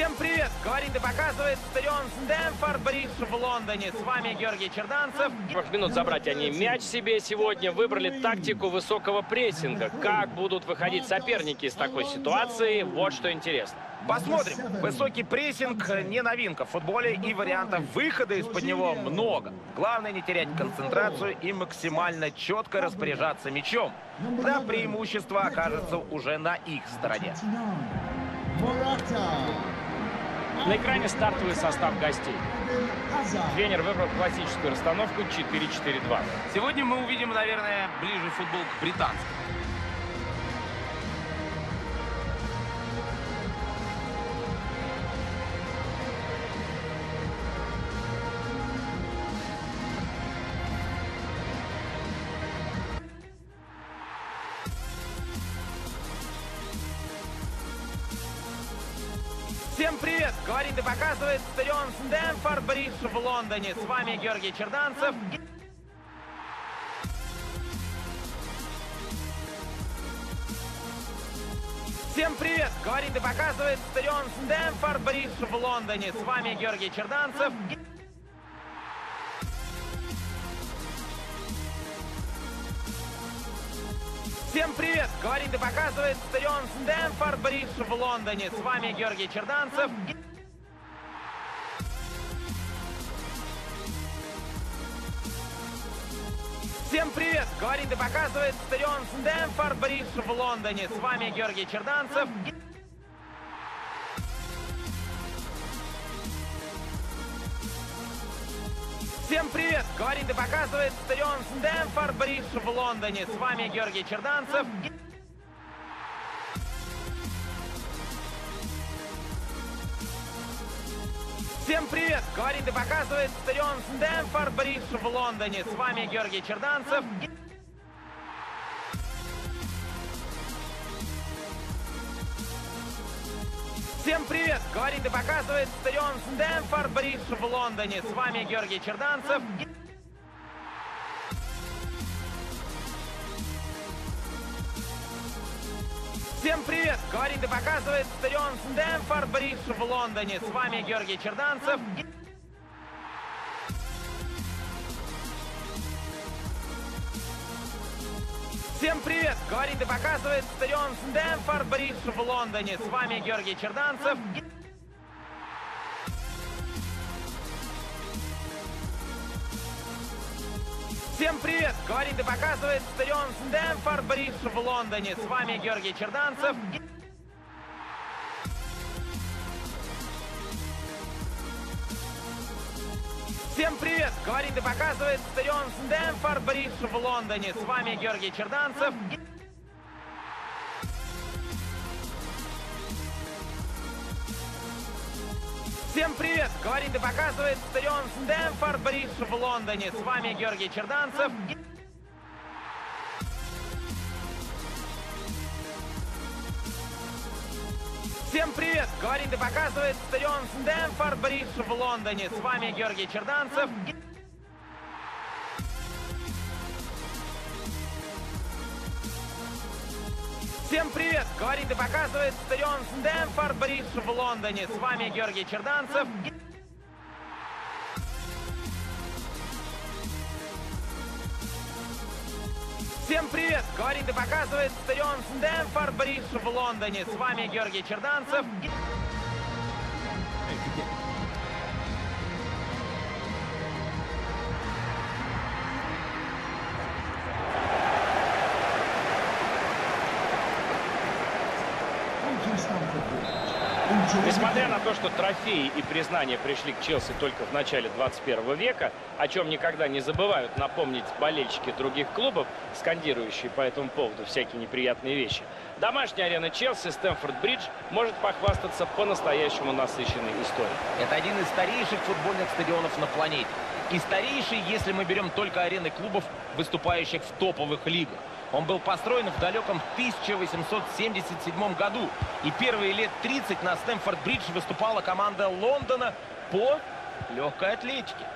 Всем привет! Говорит и показывает стадион Стэнфорд Бридж в Лондоне. С вами Георгий Черданцев. Первых минут забрать они мяч себе сегодня. Выбрали тактику высокого прессинга. Как будут выходить соперники из такой ситуации, вот что интересно. Посмотрим. Высокий прессинг не новинка в футболе и вариантов выхода из-под него много. Главное не терять концентрацию и максимально четко распоряжаться мячом. Да преимущество окажется уже на их стороне. На экране стартовый состав гостей. Тренер выбрал классическую расстановку 4-4-2. Сегодня мы увидим, наверное, ближе футбол к британскому. Всем привет! Говорит и показывает стадион Стэнфорд Бридж в Лондоне. С вами Георгий Черданцев. Всем привет! Говорит и показывает стадион Стэнфорд Бридж в Лондоне. С вами Георгий Черданцев. Всем привет! Говорит и показывает стадион Стэнфорд Бридж в Лондоне. С вами Георгий Черданцев. Всем привет! Говорит и показывает стадион Стэнфорд Бридж в Лондоне. С вами Георгий Черданцев. Всем привет! Говорит и показывает стадион Стэнфорд Бридж в Лондоне. С вами Георгий Черданцев. Всем привет! Говорит и показывает стадион Стэнфорд Бридж в Лондоне. С вами Георгий Черданцев. Всем привет! Говорит и показывает стадион Стэнфорд Бридж в Лондоне. С вами Георгий Черданцев. Всем привет! Говорит и показывает стадион Стэнфорд Бридж в Лондоне. С вами Георгий Черданцев. Всем привет! Говорит и показывает стадион Стэнфорд Бридж в Лондоне. С вами Георгий Черданцев. Всем привет! Говорит и показывает стадион Стэнфорд Бридж в Лондоне. С вами Георгий Черданцев. Всем привет! Говорит и показывает стадион Стэнфорд Бридж в Лондоне. С вами Георгий Черданцев. Всем привет! Говорит и показывает стадион Стэнфорд Бридж в Лондоне. С вами Георгий Черданцев. Всем привет! Говорит и показывает стадион Стэнфорд Бридж в Лондоне. С вами Георгий Черданцев. Всем привет! Говорит и показывает стадион Стэнфорд Бридж в Лондоне. С вами Георгий Черданцев. Всем привет! Говорит и показывает стадион Стэнфорд Бридж в Лондоне. С вами Георгий Черданцев. Несмотря на то, что трофеи и признания пришли к Челси только в начале 21 века, о чем никогда не забывают напомнить болельщики других клубов, скандирующие по этому поводу всякие неприятные вещи, домашняя арена Челси, Стэнфорд-Бридж, может похвастаться по-настоящему насыщенной историей. Это один из старейших футбольных стадионов на планете. И старейший, если мы берем только арены клубов, выступающих в топовых лигах. Он был построен в далеком 1877 году. И первые лет 30 на Стэнфорд-Бридж выступала команда Лондона по легкой атлетике.